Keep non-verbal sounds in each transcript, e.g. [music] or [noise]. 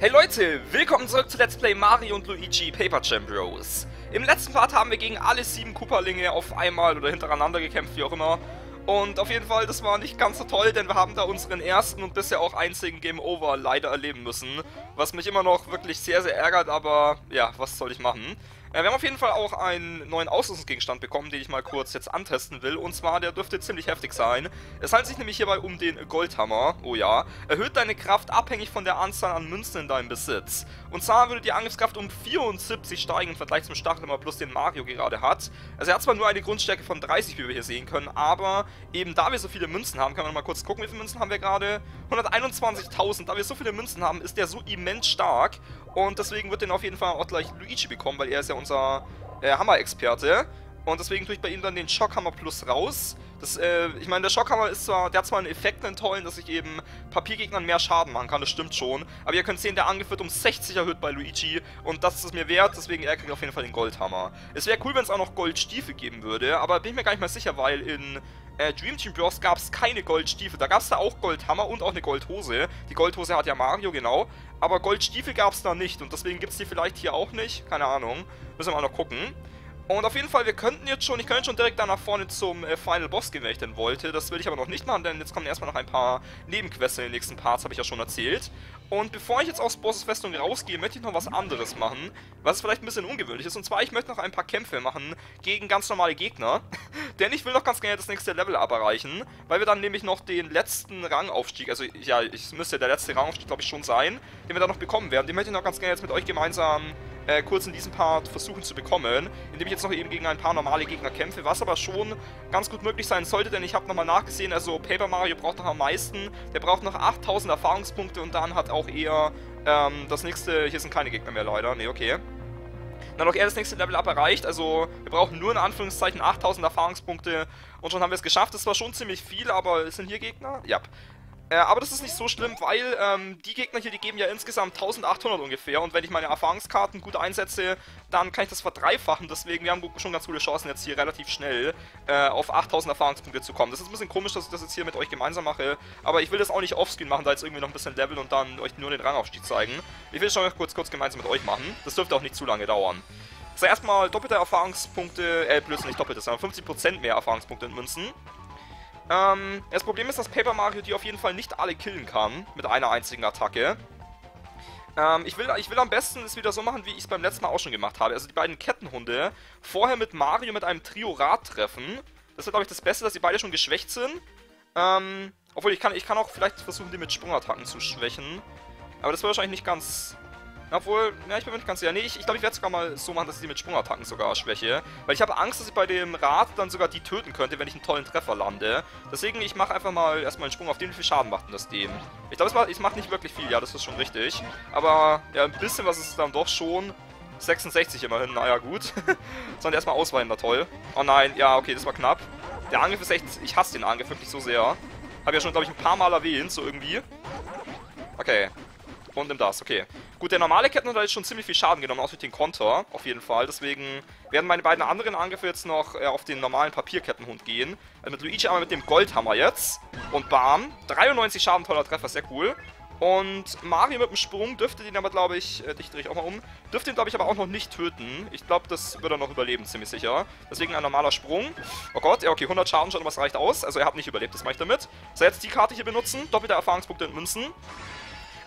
Hey Leute, willkommen zurück zu Let's Play Mario und Luigi Paper Jam Bros. Im letzten Part haben wir gegen alle sieben Koopalinge auf einmal oder hintereinander gekämpft, wie auch immer. Und auf jeden Fall, das war nicht ganz so toll, denn wir haben da unseren ersten und bisher auch einzigen Game Over leider erleben müssen. Was mich immer noch wirklich sehr, sehr ärgert, aber ja, was soll ich machen? Äh, wir haben auf jeden Fall auch einen neuen Ausrüstungsgegenstand bekommen, den ich mal kurz jetzt antesten will. Und zwar, der dürfte ziemlich heftig sein. Es handelt sich nämlich hierbei um den Goldhammer. Oh ja. Erhöht deine Kraft abhängig von der Anzahl an Münzen in deinem Besitz. Und zwar würde die Angriffskraft um 74 steigen im Vergleich zum Starthammer plus den Mario gerade hat. Also er hat zwar nur eine Grundstärke von 30, wie wir hier sehen können, aber eben da wir so viele Münzen haben, kann man mal kurz gucken, wie viele Münzen haben wir gerade? 121.000. Da wir so viele Münzen haben, ist der so immens stark. Und deswegen wird den auf jeden Fall auch gleich Luigi bekommen, weil er ist ja unser äh, Hammer-Experte. Und deswegen tue ich bei ihm dann den Schockhammer Plus raus. Das, äh, ich meine, der Schockhammer ist zwar, der hat zwar einen Effekt, einen tollen, dass ich eben Papiergegnern mehr Schaden machen kann, das stimmt schon. Aber ihr könnt sehen, der Angriff wird um 60 erhöht bei Luigi. Und das ist es mir wert, deswegen er kriegt auf jeden Fall den Goldhammer. Es wäre cool, wenn es auch noch Goldstiefel geben würde, aber bin ich mir gar nicht mehr sicher, weil in äh, Dream Team Bros gab es keine Goldstiefel. Da gab es da auch Goldhammer und auch eine Goldhose. Die Goldhose hat ja Mario, genau. Aber Goldstiefel gab es da nicht und deswegen gibt es die vielleicht hier auch nicht. Keine Ahnung. Müssen wir mal noch gucken. Und auf jeden Fall, wir könnten jetzt schon, ich könnte schon direkt da nach vorne zum äh, Final Boss gehen, wenn ich denn wollte. Das will ich aber noch nicht machen, denn jetzt kommen erstmal noch ein paar Nebenquests in den nächsten Parts, habe ich ja schon erzählt. Und bevor ich jetzt aus Bosses Festung rausgehe, möchte ich noch was anderes machen, was vielleicht ein bisschen ungewöhnlich ist. Und zwar, ich möchte noch ein paar Kämpfe machen gegen ganz normale Gegner. [laughs] denn ich will doch ganz gerne das nächste Level aberreichen, weil wir dann nämlich noch den letzten Rangaufstieg, also ja, es müsste der letzte Rangaufstieg, glaube ich, schon sein, den wir dann noch bekommen werden. Den möchte ich noch ganz gerne jetzt mit euch gemeinsam äh, kurz in diesem Part versuchen zu bekommen, indem ich jetzt noch eben gegen ein paar normale Gegner kämpfe, was aber schon ganz gut möglich sein sollte, denn ich habe nochmal nachgesehen, also Paper Mario braucht noch am meisten, der braucht noch 8000 Erfahrungspunkte und dann hat auch eher ähm, das nächste, hier sind keine Gegner mehr leider, ne, okay. Dann auch er das nächste Level up erreicht, also wir brauchen nur in Anführungszeichen 8000 Erfahrungspunkte und schon haben wir es geschafft. Das war schon ziemlich viel, aber sind hier Gegner? Ja. Äh, aber das ist nicht so schlimm, weil ähm, die Gegner hier, die geben ja insgesamt 1800 ungefähr. Und wenn ich meine Erfahrungskarten gut einsetze, dann kann ich das verdreifachen. Deswegen, wir haben schon ganz gute Chancen jetzt hier relativ schnell äh, auf 8000 Erfahrungspunkte zu kommen. Das ist ein bisschen komisch, dass ich das jetzt hier mit euch gemeinsam mache. Aber ich will das auch nicht offscreen machen, da jetzt irgendwie noch ein bisschen leveln und dann euch nur den Rangaufstieg zeigen. Ich will es schon kurz, kurz gemeinsam mit euch machen. Das dürfte auch nicht zu lange dauern. So, erstmal doppelte Erfahrungspunkte, äh, blödsinn, nicht doppelte, sondern 50% mehr Erfahrungspunkte in Münzen. Ähm, das Problem ist, dass Paper Mario die auf jeden Fall nicht alle killen kann, mit einer einzigen Attacke. Ähm, ich will, ich will am besten es wieder so machen, wie ich es beim letzten Mal auch schon gemacht habe. Also die beiden Kettenhunde vorher mit Mario mit einem Trio-Rad treffen. Das wird, glaube ich, das Beste, dass die beide schon geschwächt sind. Ähm, obwohl, ich kann, ich kann auch vielleicht versuchen, die mit Sprungattacken zu schwächen. Aber das wird wahrscheinlich nicht ganz obwohl, ja, ich bin mir nicht ganz sicher. Nee, ich, ich glaube, ich werde sogar mal so machen, dass ich die mit Sprungattacken sogar schwäche. Weil ich habe Angst, dass ich bei dem Rad dann sogar die töten könnte, wenn ich einen tollen Treffer lande. Deswegen, ich mache einfach mal erstmal einen Sprung auf den. Wie viel Schaden macht denn das dem? Ich glaube, es macht, nicht wirklich viel. Ja, das ist schon richtig. Aber, ja, ein bisschen was ist es dann doch schon. 66 immerhin, naja, gut. [laughs] Sondern erstmal ausweichen, da toll. Oh nein, ja, okay, das war knapp. Der Angriff ist echt, ich hasse den Angriff wirklich so sehr. Habe ja schon, glaube ich, ein paar Mal erwähnt, so irgendwie. Okay, und nimm das, okay. Gut, der normale Kettenhund hat jetzt schon ziemlich viel Schaden genommen, auch durch den Konter, auf jeden Fall. Deswegen werden meine beiden anderen Angriffe jetzt noch äh, auf den normalen Papierkettenhund gehen. Also mit Luigi einmal mit dem Goldhammer jetzt. Und bam, 93 Schaden, toller Treffer, sehr cool. Und Mario mit dem Sprung dürfte den aber, glaube ich, äh, dich drehe ich auch mal um, dürfte ihn, glaube ich, aber auch noch nicht töten. Ich glaube, das wird er noch überleben, ziemlich sicher. Deswegen ein normaler Sprung. Oh Gott, ja, okay, 100 Schaden schon, es reicht aus. Also er hat nicht überlebt, das mache ich damit. So, jetzt die Karte hier benutzen, doppelte Erfahrungspunkte und Münzen.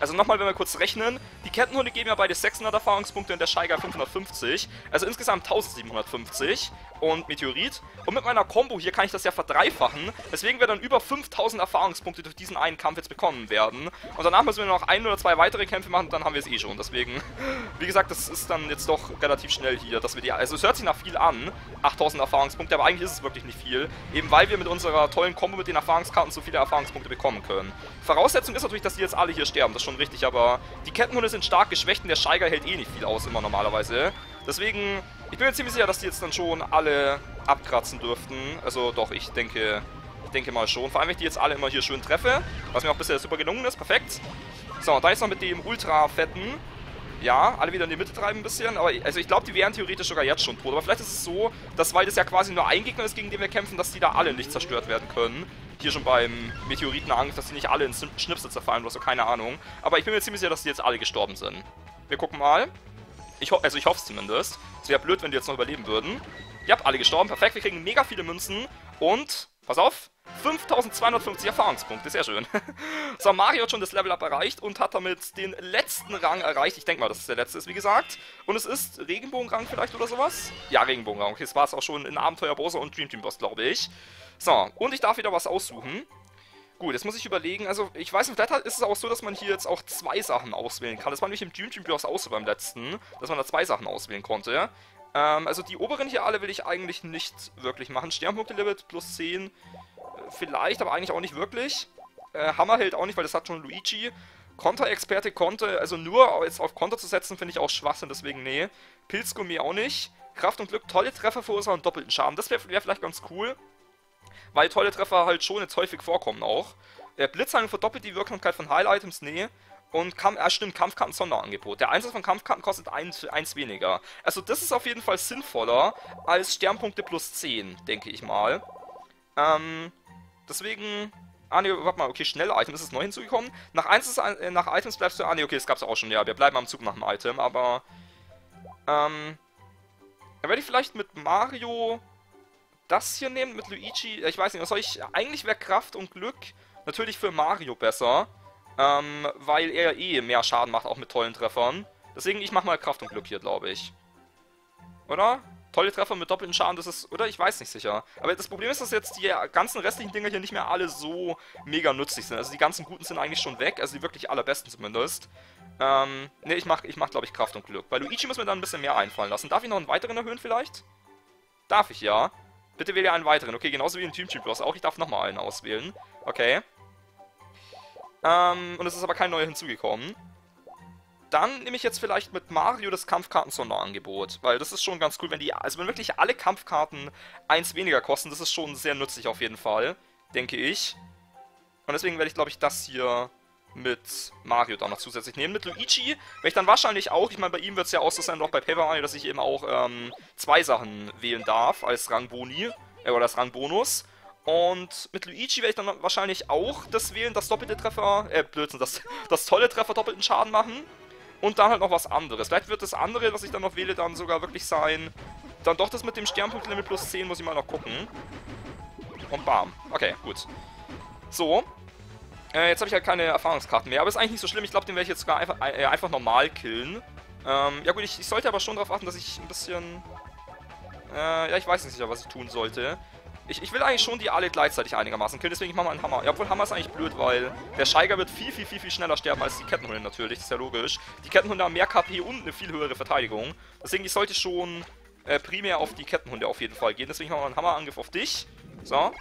Also nochmal, wenn wir kurz rechnen, die Kettenhunde geben ja beide 600 Erfahrungspunkte und der Scheiger 550. Also insgesamt 1750 und Meteorit. Und mit meiner Combo hier kann ich das ja verdreifachen, weswegen wir dann über 5000 Erfahrungspunkte durch diesen einen Kampf jetzt bekommen werden. Und danach müssen wir noch ein oder zwei weitere Kämpfe machen und dann haben wir es eh schon. Deswegen, [laughs] wie gesagt, das ist dann jetzt doch relativ schnell hier, dass wir die... Also es hört sich nach viel an, 8000 Erfahrungspunkte, aber eigentlich ist es wirklich nicht viel. Eben weil wir mit unserer tollen Combo mit den Erfahrungskarten so viele Erfahrungspunkte bekommen können. Voraussetzung ist natürlich, dass die jetzt alle hier sterben, das schon richtig, aber die Kettenhunde sind stark geschwächt und der Scheiger hält eh nicht viel aus, immer normalerweise. Deswegen, ich bin mir ziemlich sicher, dass die jetzt dann schon alle abkratzen dürften. Also doch, ich denke, ich denke mal schon. Vor allem, wenn ich die jetzt alle immer hier schön treffe, was mir auch bisher super gelungen ist. Perfekt. So, da ist noch mit dem ultra fetten Ja, alle wieder in die Mitte treiben ein bisschen. Aber also ich glaube, die wären theoretisch sogar jetzt schon tot. Aber vielleicht ist es so, dass weil das ja quasi nur ein Gegner ist, gegen den wir kämpfen, dass die da alle nicht zerstört werden können. Hier schon beim Meteoritenangriff, dass die nicht alle in Schnipsel zerfallen oder so, keine Ahnung. Aber ich bin mir ziemlich sicher, dass die jetzt alle gestorben sind. Wir gucken mal. Ich also ich hoffe es zumindest. Es wäre blöd, wenn die jetzt noch überleben würden. Habt alle gestorben. Perfekt, wir kriegen mega viele Münzen. Und, pass auf, 5250 Erfahrungspunkte, sehr schön. [laughs] so, Mario hat schon das Level-Up erreicht und hat damit den letzten Rang erreicht. Ich denke mal, dass es der letzte ist, wie gesagt. Und es ist Regenbogenrang vielleicht oder sowas? Ja, Regenbogenrang. Okay, das war es auch schon in Abenteuer Bowser und Dream Team Boss, glaube ich. So, und ich darf wieder was aussuchen. Gut, jetzt muss ich überlegen, also ich weiß nicht, vielleicht ist es auch so, dass man hier jetzt auch zwei Sachen auswählen kann. Das war nämlich im Dream Team Boss auch so beim letzten, dass man da zwei Sachen auswählen konnte. Ähm, also die oberen hier alle will ich eigentlich nicht wirklich machen. Sternpunkte-Limit plus 10 vielleicht, aber eigentlich auch nicht wirklich. Äh, Hammer hält auch nicht, weil das hat schon Luigi. Konter-Experte konnte, also nur jetzt auf Konter zu setzen, finde ich auch Schwachsinn, deswegen nee. Pilzgummi auch nicht. Kraft und Glück, tolle Treffer verursachen doppelten Schaden. Das wäre wär vielleicht ganz cool, weil tolle Treffer halt schon jetzt häufig vorkommen auch. Äh, Blitzhang verdoppelt die Wirksamkeit von Heil-Items, nee. Und Kamp äh, stimmt, Kampfkarten Sonderangebot. Der Einsatz von Kampfkarten kostet 1 eins weniger. Also das ist auf jeden Fall sinnvoller als Sternpunkte plus 10, denke ich mal. Ähm, Deswegen... Ah ne, warte mal, okay, schnelle Item, ist es neu hinzugekommen? Nach, ist, äh, nach Items bleibst du... Ah ne, okay, das gab's auch schon, ja, wir bleiben am Zug nach dem Item, aber... Ähm... Dann werde ich vielleicht mit Mario das hier nehmen, mit Luigi... Ich weiß nicht, was soll ich... Eigentlich wäre Kraft und Glück natürlich für Mario besser, ähm, weil er eh mehr Schaden macht, auch mit tollen Treffern. Deswegen, ich mach mal Kraft und Glück hier, glaube ich. Oder? Tolle Treffer mit doppelten Schaden, das ist, oder? Ich weiß nicht sicher. Aber das Problem ist, dass jetzt die ganzen restlichen Dinger hier nicht mehr alle so mega nützlich sind. Also die ganzen guten sind eigentlich schon weg, also die wirklich allerbesten zumindest. Ähm, ne, ich mach, ich mach glaube ich Kraft und Glück. Bei Luigi müssen wir dann ein bisschen mehr einfallen lassen. Darf ich noch einen weiteren erhöhen vielleicht? Darf ich, ja. Bitte wähle einen weiteren. Okay, genauso wie in Team Team Boss auch. Ich darf nochmal einen auswählen. Okay. Ähm, und es ist aber kein neuer hinzugekommen. Dann nehme ich jetzt vielleicht mit Mario das Kampfkarten-Sonderangebot, weil das ist schon ganz cool, wenn die, also wenn wirklich alle Kampfkarten eins weniger kosten, das ist schon sehr nützlich auf jeden Fall, denke ich. Und deswegen werde ich, glaube ich, das hier mit Mario dann noch zusätzlich nehmen. Mit Luigi werde ich dann wahrscheinlich auch, ich meine, bei ihm wird es ja auch so sein, auch bei Paper Mario, dass ich eben auch ähm, zwei Sachen wählen darf als Rangboni, äh, oder als Rangbonus. Und mit Luigi werde ich dann wahrscheinlich auch das wählen, das doppelte Treffer, äh, Blödsinn, das, das tolle Treffer doppelten Schaden machen. Und dann halt noch was anderes. Vielleicht wird das andere, was ich dann noch wähle, dann sogar wirklich sein... Dann doch das mit dem Sternpunktlimit plus 10, muss ich mal noch gucken. Und bam. Okay, gut. So. Äh, jetzt habe ich halt keine Erfahrungskarten mehr. Aber ist eigentlich nicht so schlimm. Ich glaube, den werde ich jetzt sogar einfach, äh, einfach normal killen. Ähm, ja gut, ich, ich, sollte aber schon darauf achten, dass ich ein bisschen... Äh, ja, ich weiß nicht sicher, was ich tun sollte. Ich, ich will eigentlich schon die alle gleichzeitig einigermaßen killen, deswegen ich mache mal einen Hammer. Ja, obwohl Hammer ist eigentlich blöd, weil der Scheiger wird viel, viel, viel, viel schneller sterben als die Kettenhunde natürlich, das ist ja logisch. Die Kettenhunde haben mehr KP und eine viel höhere Verteidigung. Deswegen, ich sollte schon äh, primär auf die Kettenhunde auf jeden Fall gehen. Deswegen machen wir einen Hammerangriff auf dich. So.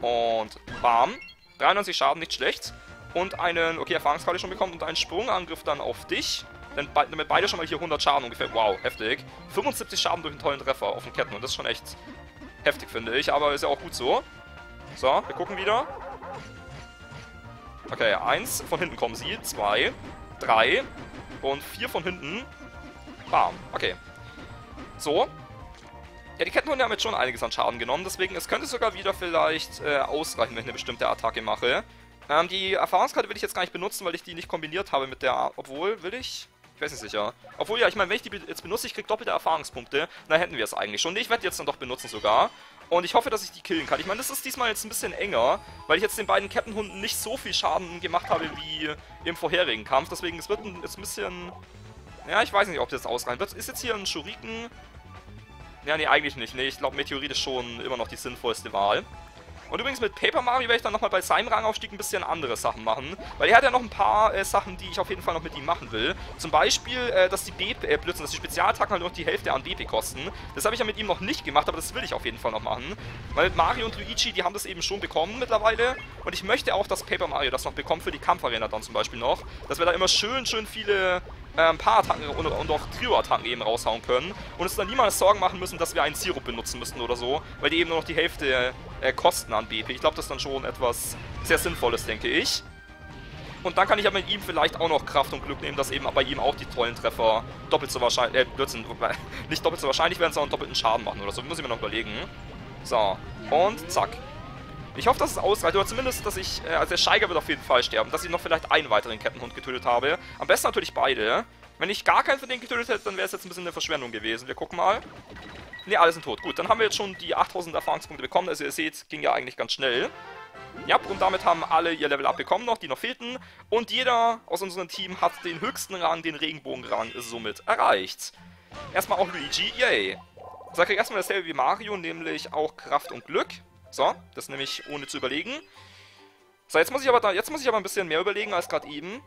Und bam. 93 Schaden, nicht schlecht. Und einen, okay, Erfahrungskarte schon bekommen und einen Sprungangriff dann auf dich. Denn be damit beide schon mal hier 100 Schaden ungefähr. Wow, heftig. 75 Schaden durch einen tollen Treffer auf den Kettenhund. Das ist schon echt Heftig, finde ich, aber ist ja auch gut so. So, wir gucken wieder. Okay, eins von hinten kommen sie, zwei, drei und vier von hinten. Bam, okay. So. Ja, die Kettenhunde haben jetzt schon einiges an Schaden genommen, deswegen es könnte sogar wieder vielleicht äh, ausreichen, wenn ich eine bestimmte Attacke mache. Ähm, die Erfahrungskarte will ich jetzt gar nicht benutzen, weil ich die nicht kombiniert habe mit der... Obwohl, will ich? Sicher. Obwohl, ja, ich meine, wenn ich die jetzt benutze, ich krieg doppelte Erfahrungspunkte, dann hätten wir es eigentlich schon. Ich werde die jetzt dann doch benutzen sogar. Und ich hoffe, dass ich die killen kann. Ich meine, das ist diesmal jetzt ein bisschen enger, weil ich jetzt den beiden Kettenhunden nicht so viel Schaden gemacht habe wie im vorherigen Kampf. Deswegen, es wird jetzt ein bisschen... Ja, ich weiß nicht, ob das ausreicht. Ist jetzt hier ein Shuriken... Ja, nee, eigentlich nicht. Nee, ich glaube, Meteorit ist schon immer noch die sinnvollste Wahl. Und übrigens mit Paper Mario werde ich dann nochmal bei seinem Rangaufstieg ein bisschen andere Sachen machen. Weil er hat ja noch ein paar äh, Sachen, die ich auf jeden Fall noch mit ihm machen will. Zum Beispiel, äh, dass die BP, äh, Blödsinn, dass die Spezialattacken halt noch die Hälfte an BP kosten. Das habe ich ja mit ihm noch nicht gemacht, aber das will ich auf jeden Fall noch machen. Weil Mario und Luigi, die haben das eben schon bekommen mittlerweile. Und ich möchte auch, dass Paper Mario das noch bekommt für die Kampfarena dann zum Beispiel noch. Dass wir da immer schön, schön viele ähm, Paar-Attacken und, und, auch Trio-Attacken eben raushauen können. Und uns dann niemals Sorgen machen müssen, dass wir einen Sirup benutzen müssen oder so, weil die eben nur noch die Hälfte äh, kosten an BP. Ich glaube, das ist dann schon etwas sehr Sinnvolles, denke ich. Und dann kann ich ja mit ihm vielleicht auch noch Kraft und Glück nehmen, dass eben bei ihm auch die tollen Treffer doppelt so wahrscheinlich, äh, Blödsinn, [laughs] nicht doppelt so wahrscheinlich werden, sondern doppelten Schaden machen oder so. Muss ich mir noch überlegen. So, und zack. Ich hoffe, dass es ausreicht, oder zumindest, dass ich, äh, also der Scheiger wird auf jeden Fall sterben, dass ich noch vielleicht einen weiteren Kettenhund getötet habe. Am besten natürlich beide. Wenn ich gar keinen von denen getötet hätte, dann wäre es jetzt ein bisschen eine Verschwendung gewesen. Wir gucken mal. Ne, alle sind tot. Gut, dann haben wir jetzt schon die 8000 Erfahrungspunkte bekommen. Also ihr seht, ging ja eigentlich ganz schnell. Ja, und damit haben alle ihr Level abbekommen noch, die noch fehlten. Und jeder aus unserem Team hat den höchsten Rang, den Regenbogenrang, somit erreicht. Erstmal auch Luigi, yay. So, kriegt erstmal dasselbe wie Mario, nämlich auch Kraft und Glück. So, das nehme ich ohne zu überlegen. So, jetzt muss ich aber da, jetzt muss ich aber ein bisschen mehr überlegen als gerade eben.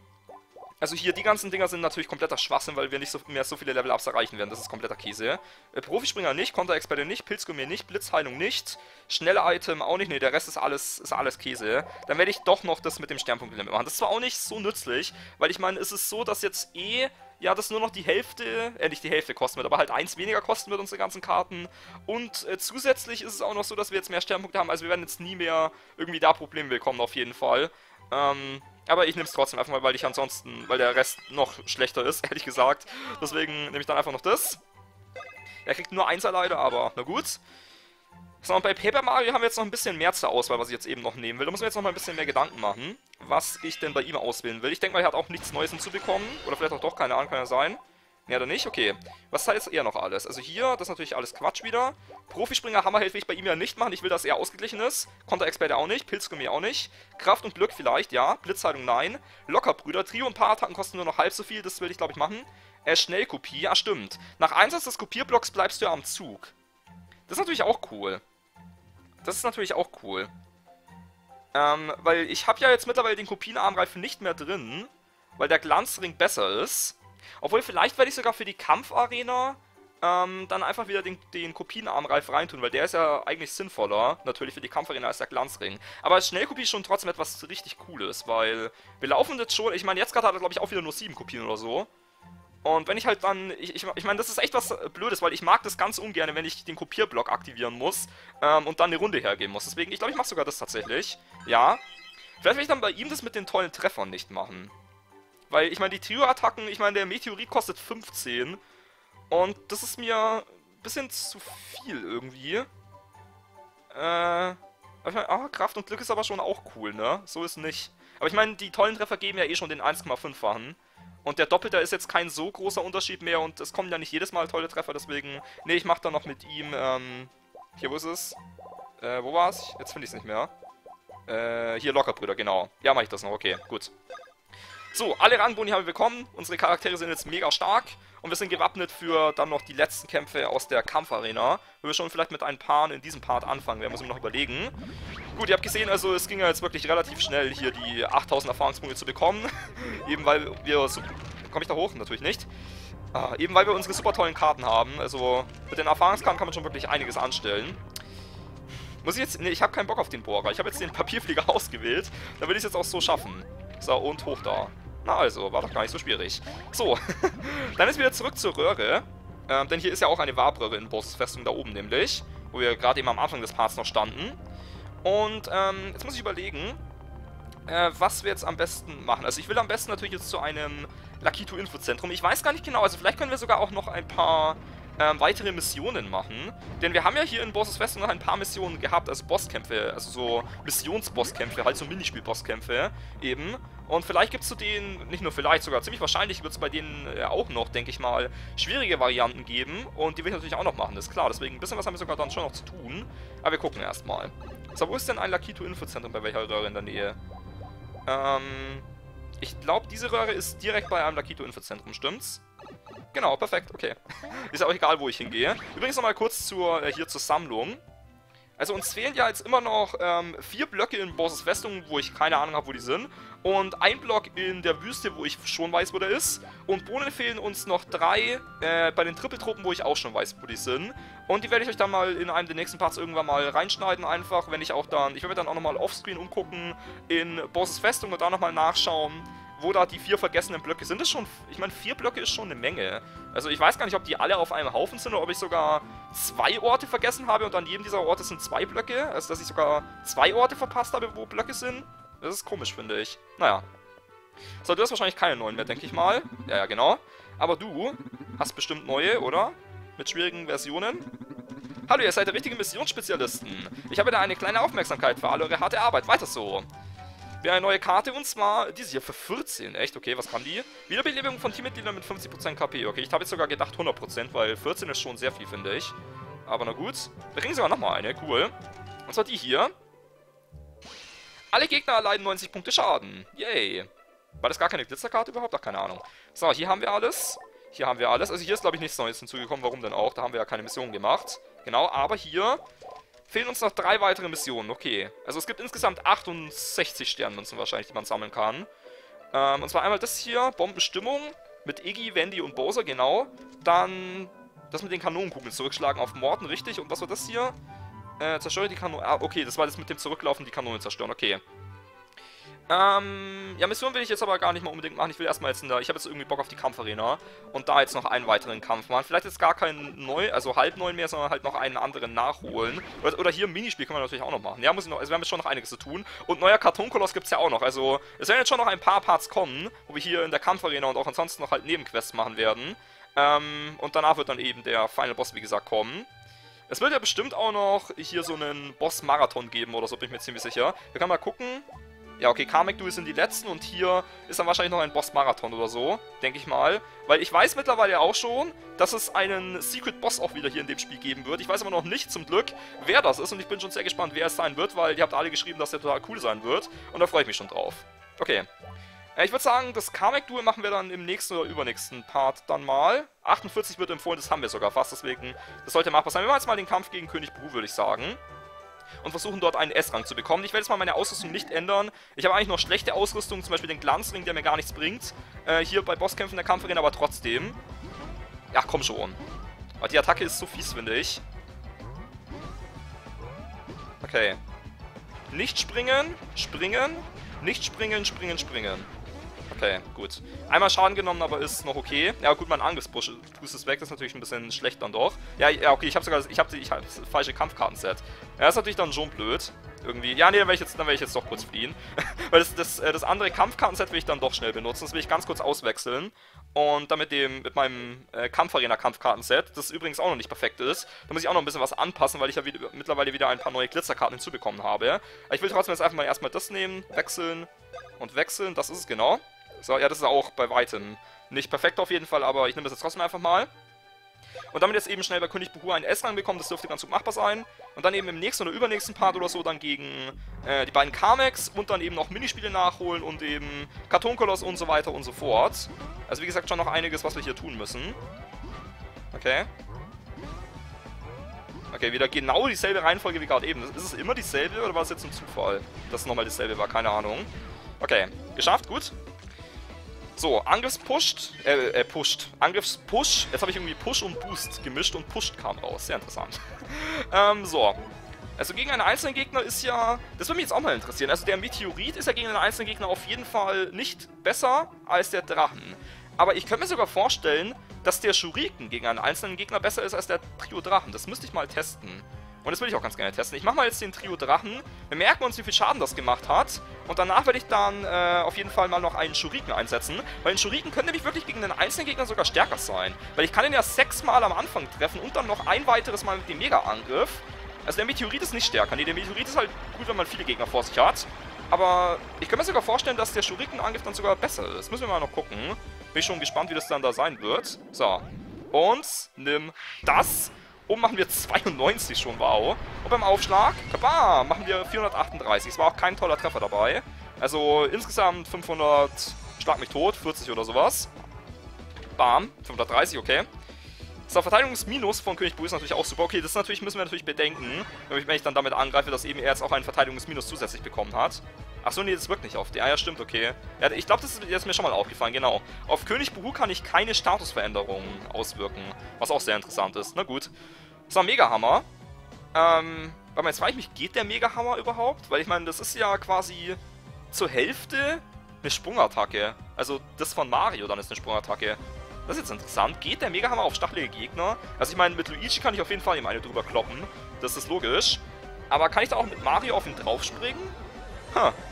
Also hier, die ganzen Dinger sind natürlich kompletter Schwachsinn, weil wir nicht so, mehr so viele Level-Ups erreichen werden. Das ist kompletter Käse. Äh, Profispringer nicht, Konterexperte nicht, Pilzgummi nicht, Blitzheilung nicht, schnelle Item auch nicht. Ne, der Rest ist alles, ist alles Käse. Dann werde ich doch noch das mit dem Sternpunktlimit machen. Das ist zwar auch nicht so nützlich, weil ich meine, es ist so, dass jetzt eh ja, das nur noch die Hälfte, äh, nicht die Hälfte kosten wird, aber halt eins weniger kosten wird unsere ganzen Karten. Und äh, zusätzlich ist es auch noch so, dass wir jetzt mehr Sternpunkte haben, also wir werden jetzt nie mehr irgendwie da Probleme bekommen, auf jeden Fall. Ähm, aber ich nehme es trotzdem einfach mal, weil ich ansonsten, weil der Rest noch schlechter ist, [laughs] ehrlich gesagt. Deswegen nehme ich dann einfach noch das. Er kriegt nur Einser leider, aber na gut. So, und bei Paper Mario haben wir jetzt noch ein bisschen mehr zur Auswahl, was ich jetzt eben noch nehmen will. Da muss man jetzt noch mal ein bisschen mehr Gedanken machen, was ich denn bei ihm auswählen will. Ich denke mal, er hat auch nichts Neues hinzubekommen. Oder vielleicht auch doch, keine Ahnung, kann ja sein. Ja, oder nicht? Okay. Was heißt er noch alles? Also hier, das ist natürlich alles Quatsch wieder. Profispringer, Hammerheld will ich bei ihm ja nicht machen. Ich will, dass er ausgeglichen ist. Konterexperte auch nicht. Pilzgummi auch nicht. Kraft und Glück vielleicht, ja. Blitzheilung nein. Lockerbrüder. Trio und Paar-Attacken kosten nur noch halb so viel. Das will ich, glaube ich, machen. Äh, Schnellkopie. Ja, stimmt. Nach Einsatz des Kopierblocks bleibst du ja am Zug. Das ist natürlich auch cool. Das ist natürlich auch cool. Ähm, weil ich habe ja jetzt mittlerweile den Kopienarmreifen nicht mehr drin, weil der Glanzring besser ist. Obwohl, vielleicht werde ich sogar für die Kampfarena ähm, dann einfach wieder den, den Kopienarmreif reintun, weil der ist ja eigentlich sinnvoller, natürlich für die Kampfarena als der Glanzring. Aber als Schnellkopie ist schon trotzdem etwas richtig Cooles, weil wir laufen jetzt schon, ich meine, jetzt gerade hat er glaube ich auch wieder nur sieben Kopien oder so. Und wenn ich halt dann, ich, ich, ich meine, das ist echt was Blödes, weil ich mag das ganz ungern, wenn ich den Kopierblock aktivieren muss ähm, und dann eine Runde hergeben muss. Deswegen, ich glaube, ich mache sogar das tatsächlich. Ja. Vielleicht will ich dann bei ihm das mit den tollen Treffern nicht machen. Weil, ich meine, die Trio-Attacken, ich meine, der Meteorit kostet 15. Und das ist mir ein bisschen zu viel irgendwie. Äh, ich meine, ah, Kraft und Glück ist aber schon auch cool, ne? So ist nicht. Aber ich meine, die tollen Treffer geben ja eh schon den 1,5-fachen. Und der Doppelter ist jetzt kein so großer Unterschied mehr und es kommen ja nicht jedes Mal tolle Treffer, deswegen... Ne, ich mach dann noch mit ihm, ähm... Hier, wo ist es? Äh, wo war's? Jetzt finde ich es nicht mehr. Äh, hier Lockerbrüder, genau. Ja, mache ich das noch, okay, gut. So, alle Rangboni haben wir bekommen. Unsere Charaktere sind jetzt mega stark. Und wir sind gewappnet für dann noch die letzten Kämpfe aus der Kampfarena. Wenn wir schon vielleicht mit ein paar in diesem Part anfangen werden, muss ich noch überlegen. Gut, ihr habt gesehen, also es ging ja jetzt wirklich relativ schnell, hier die 8000 Erfahrungspunkte zu bekommen. [laughs] eben weil wir... So Komme ich da hoch? Natürlich nicht. Ah, eben weil wir unsere super tollen Karten haben. Also mit den Erfahrungskarten kann man schon wirklich einiges anstellen. Muss ich jetzt... Ne, ich habe keinen Bock auf den Bohrer. Ich habe jetzt den Papierflieger [laughs] ausgewählt. Dann will ich es jetzt auch so schaffen. So, und hoch da. Na also, war doch gar nicht so schwierig. So, [laughs] dann ist wieder zurück zur Röhre. Ähm, denn hier ist ja auch eine Warbröhre in Boss Festung da oben nämlich. Wo wir gerade eben am Anfang des Parts noch standen. Und ähm, jetzt muss ich überlegen, äh, was wir jetzt am besten machen. Also ich will am besten natürlich jetzt zu einem Lakito Infozentrum. Ich weiß gar nicht genau, also vielleicht können wir sogar auch noch ein paar ähm, weitere Missionen machen. Denn wir haben ja hier in Bosses Festung noch ein paar Missionen gehabt, also Bosskämpfe, also so Missionsbosskämpfe, halt so Minispiel-Bosskämpfe eben. Und vielleicht gibt es zu denen, nicht nur vielleicht, sogar ziemlich wahrscheinlich wird es bei denen äh, auch noch, denke ich mal, schwierige Varianten geben. Und die will ich natürlich auch noch machen, das ist klar. Deswegen ein bisschen was haben wir sogar dann schon noch zu tun. Aber wir gucken erstmal. So, wo ist denn ein Lakito-Infozentrum bei welcher Röhre in der Nähe? Ähm, ich glaube, diese Röhre ist direkt bei einem Lakito-Infozentrum, stimmt's? Genau, perfekt, okay. [laughs] Ist auch egal, wo ich hingehe. Übrigens nochmal kurz zur, äh, hier zur Sammlung. Also uns fehlen ja jetzt immer noch ähm, vier Blöcke in Bosses Festung, wo ich keine Ahnung habe, wo die sind. Und ein Block in der Wüste, wo ich schon weiß, wo der ist. Und Bohnen fehlen uns noch drei äh, bei den Trippeltruppen, wo ich auch schon weiß, wo die sind. Und die werde ich euch dann mal in einem der nächsten Parts irgendwann mal reinschneiden einfach, wenn ich auch dann... Ich werde dann auch nochmal offscreen umgucken in Bosses Festung und da nochmal nachschauen, wo da die vier vergessenen Blöcke sind. Das schon, ich meine, vier Blöcke ist schon eine Menge. Also ich weiß gar nicht, ob die alle auf einem Haufen sind oder ob ich sogar zwei Orte vergessen habe und an jedem dieser Orte sind zwei Blöcke. Also dass ich sogar zwei Orte verpasst habe, wo Blöcke sind. Das ist komisch, finde ich. Naja. So, du hast wahrscheinlich keine neuen mehr, denke ich mal. Ja, ja, genau. Aber du hast bestimmt neue, oder? Mit schwierigen Versionen. Hallo, ihr seid der richtige Missionsspezialisten. Ich habe da eine kleine Aufmerksamkeit für alle eure harte Arbeit. Weiter so. Eine neue Karte und zwar diese hier für 14. Echt? Okay, was kann die? Wiederbelebung von Teammitgliedern mit 50% KP. Okay, ich habe jetzt sogar gedacht 100%, weil 14 ist schon sehr viel, finde ich. Aber na gut. Wir kriegen sogar nochmal eine. Cool. Und zwar die hier. Alle Gegner erleiden 90 Punkte Schaden. Yay. War das gar keine Glitzerkarte überhaupt? Ach, keine Ahnung. So, hier haben wir alles. Hier haben wir alles. Also hier ist, glaube ich, nichts Neues hinzugekommen. Warum denn auch? Da haben wir ja keine Mission gemacht. Genau, aber hier fehlen uns noch drei weitere Missionen. Okay. Also es gibt insgesamt 68 Sternmünzen wahrscheinlich, die man sammeln kann. Ähm, und zwar einmal das hier, Bombenstimmung, mit Iggy, Wendy und Bowser, genau. Dann das mit den Kanonenkugeln zurückschlagen auf Morten, richtig. Und was war das hier? Äh, zerstöre die Kanone. Ah, okay, das war das mit dem Zurücklaufen, die Kanone zerstören. Okay. Ähm, ja, Mission will ich jetzt aber gar nicht mal unbedingt machen. Ich will erstmal jetzt in der, ich habe jetzt irgendwie Bock auf die Kampfarena und da jetzt noch einen weiteren Kampf machen. Vielleicht jetzt gar keinen neu, also halb neu mehr, sondern halt noch einen anderen nachholen. Oder, oder hier ein Minispiel können wir natürlich auch noch machen. Ja, muss ich noch, also wir haben jetzt schon noch einiges zu tun. Und neuer Kartonkoloss gibt es ja auch noch. Also es werden jetzt schon noch ein paar Parts kommen, wo wir hier in der Kampfarena und auch ansonsten noch halt Nebenquests machen werden. Ähm, und danach wird dann eben der Final Boss, wie gesagt, kommen. Es wird ja bestimmt auch noch hier so einen Boss-Marathon geben oder so, bin ich mir ziemlich sicher. Wir können mal gucken. Ja, okay, Kamek Duel sind die letzten und hier ist dann wahrscheinlich noch ein Boss-Marathon oder so, denke ich mal. Weil ich weiß mittlerweile auch schon, dass es einen Secret Boss auch wieder hier in dem Spiel geben wird. Ich weiß aber noch nicht, zum Glück, wer das ist und ich bin schon sehr gespannt, wer es sein wird, weil ihr habt alle geschrieben, dass der total cool sein wird und da freue ich mich schon drauf. Okay. Ich würde sagen, das Kamek-Duel machen wir dann im nächsten oder übernächsten Part dann mal. 48 wird empfohlen, das haben wir sogar fast, deswegen, das sollte machbar sein. Wir machen jetzt mal den Kampf gegen König Bru, würde ich sagen und versuchen dort einen S-Rang zu bekommen. Ich werde jetzt mal meine Ausrüstung nicht ändern. Ich habe eigentlich noch schlechte Ausrüstung, zum Beispiel den Glanzring, der mir gar nichts bringt. Äh, hier bei Bosskämpfen der Kampfarena, aber trotzdem. Ja, komm schon. Aber die Attacke ist so fies, finde ich. Okay. Nicht springen, springen, nicht springen, springen, springen. Okay, gut. Einmal Schaden genommen, aber ist noch okay. Ja gut, mein Angriffspush ist weg, das ist natürlich ein bisschen schlecht dann doch. Ja, ja okay, ich habe sogar ich habe ich hab das falsche Kampfkartenset. Ja, ist natürlich dann schon blöd. Irgendwie. Ja, nee, dann werde ich, jetzt, werd ich jetzt doch kurz fliehen. [laughs] Weil das, das, äh, das andere Kampfkartenset will ich dann doch schnell benutzen. Das will ich ganz kurz auswechseln. Und dann mit, dem, mit meinem äh, Kampfarena-Kampfkartenset, das übrigens auch noch nicht perfekt ist, da muss ich auch noch ein bisschen was anpassen, weil ich ja wieder, mittlerweile wieder ein paar neue Glitzerkarten hinzubekommen habe. Aber ich will trotzdem jetzt einfach mal erstmal das nehmen, wechseln und wechseln. Das ist es genau. So, ja, das ist auch bei weitem nicht perfekt auf jeden Fall, aber ich nehme das jetzt trotzdem einfach mal. Und damit jetzt eben schnell bei König Buhu einen S-Rang bekommen, das dürfte ganz gut machbar sein. Und dann eben im nächsten oder übernächsten Part oder so dann gegen äh, die beiden Kamex und dann eben noch Minispiele nachholen und eben Kartonkoloss und so weiter und so fort. Also wie gesagt, schon noch einiges, was wir hier tun müssen. Okay. Okay, wieder genau dieselbe Reihenfolge wie gerade eben. Ist es immer dieselbe oder war es jetzt ein Zufall, dass es nochmal dieselbe war? Keine Ahnung. Okay, geschafft, gut. So, Angriffspusht, äh, äh, pusht. Angriffspush. Jetzt habe ich irgendwie Push und Boost gemischt und Pusht kam raus. Sehr interessant. [laughs] ähm, so. Also gegen einen einzelnen Gegner ist ja... Das würde mich jetzt auch mal interessieren. Also der Meteorit ist ja gegen einen einzelnen Gegner auf jeden Fall nicht besser als der Drachen. Aber ich könnte mir sogar vorstellen, dass der Shuriken gegen einen einzelnen Gegner besser ist als der Trio Drachen. Das müsste ich mal testen. Und das will ich auch ganz gerne testen. Ich mache mal jetzt den Trio Drachen. Wir merken uns, wie viel Schaden das gemacht hat. Und danach werde ich dann äh, auf jeden Fall mal noch einen Shuriken einsetzen. Weil ein Shuriken könnte nämlich wirklich gegen den einzelnen Gegner sogar stärker sein. Weil ich kann ihn ja sechsmal am Anfang treffen und dann noch ein weiteres Mal mit dem Mega-Angriff. Also der Meteorit ist nicht stärker. Nee, der Meteorit ist halt gut, wenn man viele Gegner vor sich hat. Aber ich kann mir sogar vorstellen, dass der Shuriken-Angriff dann sogar besser ist. Müssen wir mal noch gucken. Bin ich schon gespannt, wie das dann da sein wird. So. Und nimm das. Oben machen wir 92 schon, wow. Und beim Aufschlag, kabam, machen wir 438. Es war auch kein toller Treffer dabei. Also insgesamt 500, schlag mich tot, 40 oder sowas. Bam, 530, okay. So, Verteidigungsminus von König Bu ist natürlich auch super. Okay, das natürlich, müssen wir natürlich bedenken, wenn ich dann damit angreife, dass eben er jetzt auch einen Verteidigungsminus zusätzlich bekommen hat. Achso, nee, das wirkt nicht auf die. Ah ja, stimmt, okay. Ja, ich glaube, das ist mir schon mal aufgefallen, genau. Auf König Buhu kann ich keine Statusveränderungen auswirken, was auch sehr interessant ist. Na gut. So, Megahammer. Ähm, mal, jetzt frage ich mich, geht der Megahammer überhaupt? Weil ich meine, das ist ja quasi zur Hälfte eine Sprungattacke. Also das von Mario dann ist eine Sprungattacke. Das ist jetzt interessant. Geht der Megahammer auf stachelige Gegner? Also ich meine, mit Luigi kann ich auf jeden Fall ihm eine drüber kloppen. Das ist logisch. Aber kann ich da auch mit Mario auf ihn draufspringen? Ha. [laughs]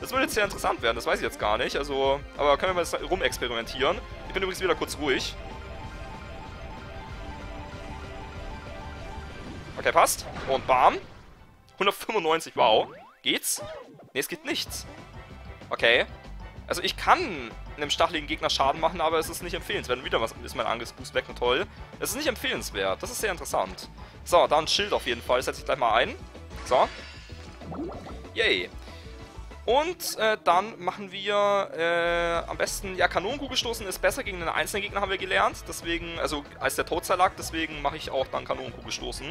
Das würde jetzt sehr interessant werden, das weiß ich jetzt gar nicht. Also, aber können wir mal rumexperimentieren. Ich bin übrigens wieder kurz ruhig. Okay, passt. Und bam. 195, wow. Geht's? Ne, es geht nichts. Okay. Also ich kann einem stacheligen Gegner Schaden machen, aber es ist nicht empfehlenswert. Und wieder was ist mein Angriffsboost weg und toll. Es ist nicht empfehlenswert. Das ist sehr interessant. So, dann Schild auf jeden Fall. Setze ich gleich mal ein. So. Yay. Und äh, dann machen wir äh, am besten, ja, Kanonenkugelstoßen ist besser gegen einen einzelnen Gegner, haben wir gelernt. Deswegen, also als der Tod lag, deswegen mache ich auch dann Kanonenkugelstoßen.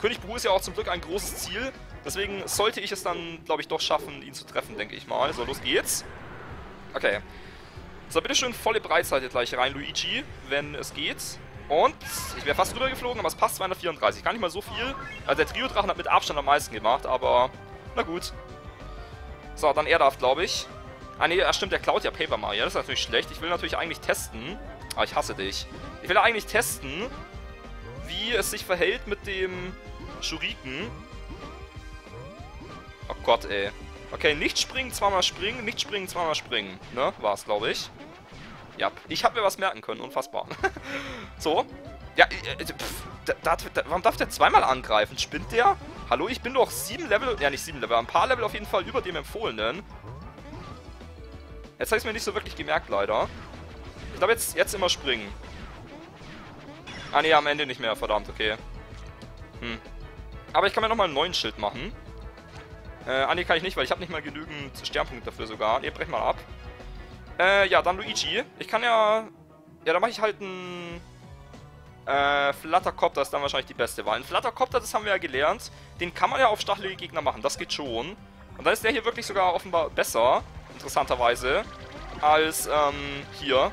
König Bru ist ja auch zum Glück ein großes Ziel. Deswegen sollte ich es dann, glaube ich, doch schaffen, ihn zu treffen, denke ich mal. So, los geht's. Okay. So, bitteschön, volle Breitseite gleich rein, Luigi, wenn es geht. Und ich wäre fast drüber geflogen, aber es passt 234. Gar nicht mal so viel. Also der Trio-Drachen hat mit Abstand am meisten gemacht, aber na gut. So, dann er darf, glaube ich. Ah, ne, stimmt, der klaut ja Paper Mario. Das ist natürlich schlecht. Ich will natürlich eigentlich testen. Aber ich hasse dich. Ich will eigentlich testen, wie es sich verhält mit dem Shuriken. Oh Gott, ey. Okay, nicht springen, zweimal springen, nicht springen, zweimal springen. Ne, war's, glaube ich. Ja, ich habe mir was merken können, unfassbar. [laughs] so. Ja, äh, äh pff, da, da, da, warum darf der zweimal angreifen? Spinnt der? Hallo, ich bin doch sieben Level, ja nicht sieben Level, ein paar Level auf jeden Fall über dem Empfohlenen. Jetzt habe ich es mir nicht so wirklich gemerkt, leider. Ich glaube, jetzt, jetzt immer springen. Ah, ne, am Ende nicht mehr, verdammt, okay. Hm. Aber ich kann mir nochmal einen neuen Schild machen. Äh, ah, ne, kann ich nicht, weil ich habe nicht mal genügend Sternpunkte dafür sogar. Ne, brech mal ab. Äh, ja, dann Luigi. Ich kann ja... Ja, da mache ich halt einen äh, Fluttercopter ist dann wahrscheinlich die beste Wahl. Ein Fluttercopter, das haben wir ja gelernt, den kann man ja auf stachelige Gegner machen, das geht schon. Und dann ist der hier wirklich sogar offenbar besser, interessanterweise, als ähm, hier,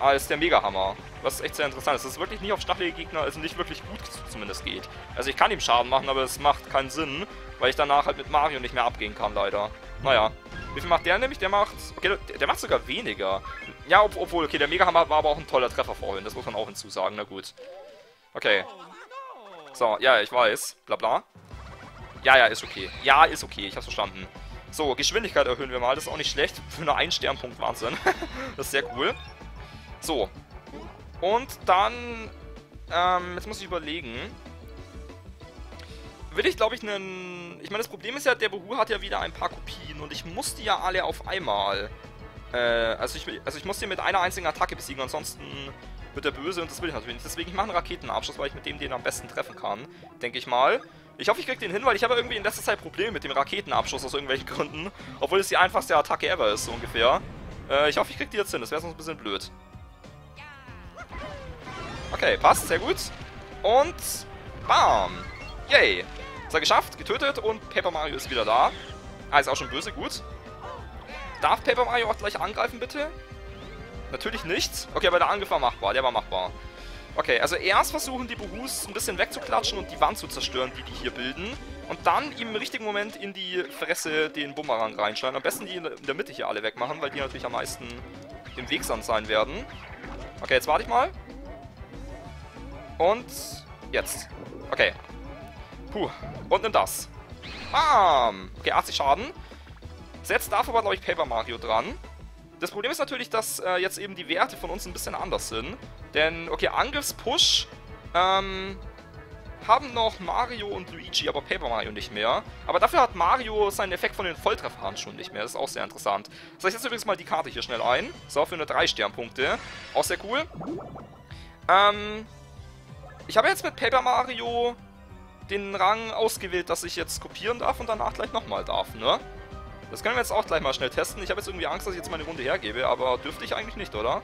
als der Megahammer. Was echt sehr interessant ist. Das ist wirklich nicht auf stachelige Gegner, also nicht wirklich gut zumindest geht. Also ich kann ihm Schaden machen, aber es macht keinen Sinn, weil ich danach halt mit Mario nicht mehr abgehen kann, leider. Naja. Wie viel macht der nämlich? Der macht... Okay, der, macht sogar weniger. Ja, ob, obwohl, okay, der Megahammer war aber auch ein toller Treffer vorhin. Das muss man auch hinzusagen. Na gut. Okay. So, ja, ich weiß. Bla bla. Ja, ja, ist okay. Ja, ist okay. Ich hab's verstanden. So, Geschwindigkeit erhöhen wir mal. Das ist auch nicht schlecht. Für eine Ein-Sternpunkt Wahnsinn. [laughs] das ist sehr cool. So. Und dann... Ähm, jetzt muss ich überlegen will ich, glaube ich, einen... Ich meine, das Problem ist ja, der Behu hat ja wieder ein paar Kopien und ich muss die ja alle auf einmal. Äh, also ich, also ich muss die mit einer einzigen Attacke besiegen, ansonsten wird der böse und das will ich natürlich nicht. Deswegen ich mache einen Raketenabschuss, weil ich mit dem den am besten treffen kann, denke ich mal. Ich hoffe, ich kriege den hin, weil ich habe irgendwie in letzter Zeit Probleme mit dem Raketenabschuss aus irgendwelchen [laughs] Gründen. Obwohl es die einfachste Attacke ever ist, so ungefähr. Äh, ich hoffe, ich kriege die jetzt hin, das wäre sonst ein bisschen blöd. Okay, passt, sehr gut. Und... Bam! Yay! Ist er geschafft, getötet und Paper Mario ist wieder da. Ah, ist auch schon böse, gut. Darf Paper Mario auch gleich angreifen, bitte? Natürlich nicht. Okay, aber der Angriff war machbar, der war machbar. Okay, also erst versuchen die Buhus ein bisschen wegzuklatschen und die Wand zu zerstören, die die hier bilden. Und dann im richtigen Moment in die Fresse den Bumerang reinschlagen. Am besten die in der Mitte hier alle wegmachen, weil die natürlich am meisten im Wegsand sein werden. Okay, jetzt warte ich mal. Und jetzt. Okay, Puh. Und nimm das. Bam! Okay, 80 Schaden. Setzt dafür aber, glaube ich, Paper Mario dran. Das Problem ist natürlich, dass äh, jetzt eben die Werte von uns ein bisschen anders sind. Denn, okay, Angriffspush ähm, haben noch Mario und Luigi, aber Paper Mario nicht mehr. Aber dafür hat Mario seinen Effekt von den Volltrefferhandschuhen nicht mehr. Das ist auch sehr interessant. So, ich setze übrigens mal die Karte hier schnell ein. So, für eine 3 Sternpunkte. Auch sehr cool. Ähm, ich habe jetzt mit Paper Mario den Rang ausgewählt, dass ich jetzt kopieren darf und danach gleich nochmal darf, ne? Das können wir jetzt auch gleich mal schnell testen. Ich habe jetzt irgendwie Angst, dass ich jetzt meine Runde hergebe, aber dürfte ich eigentlich nicht, oder?